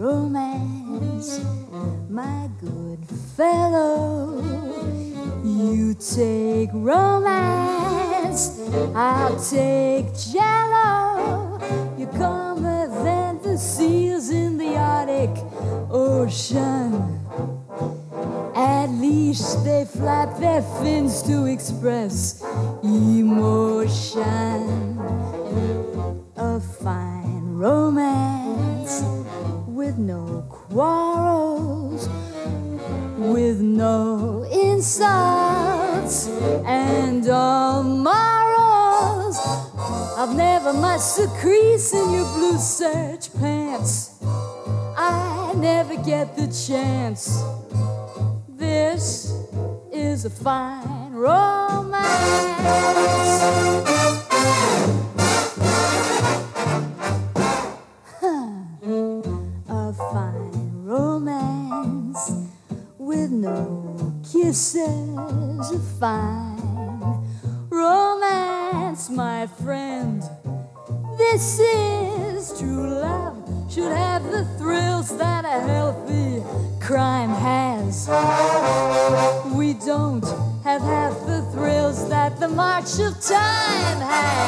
romance, my good fellow. You take romance, I'll take jello. You're calmer than the seals in the Arctic Ocean. At least they flap their fins to express emotion. Quarrels, with no insults and all morals. I've never much a crease in your blue serge pants. I never get the chance. This is a fine romance. With no kisses. A fine romance, my friend. This is true love. Should have the thrills that a healthy crime has. We don't have half the thrills that the march of time has.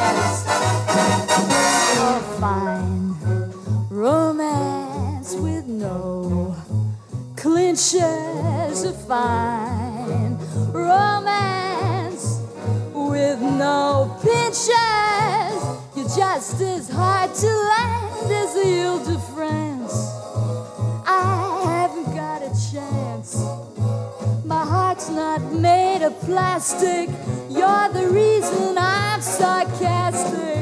Clinches. A fine romance with no pinches. You're just as hard to land as the Ile de France. I haven't got a chance. My heart's not made of plastic. You're the reason I'm sarcastic.